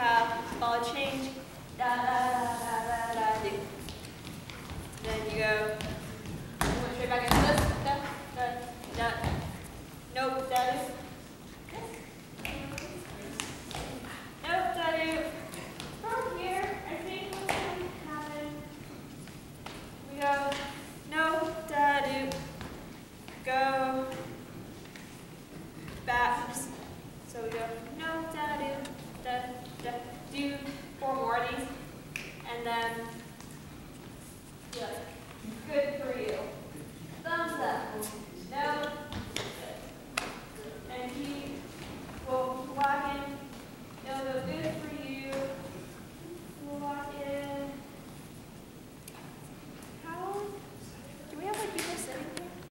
have all change. Da da da da da da. Then you go. You straight back into this. Da da da. Nope, that is. Nope. From here, I think. We go. No, da do. Go back. So we go. No, da do. Da. Just do four more of these, and then, yeah, good.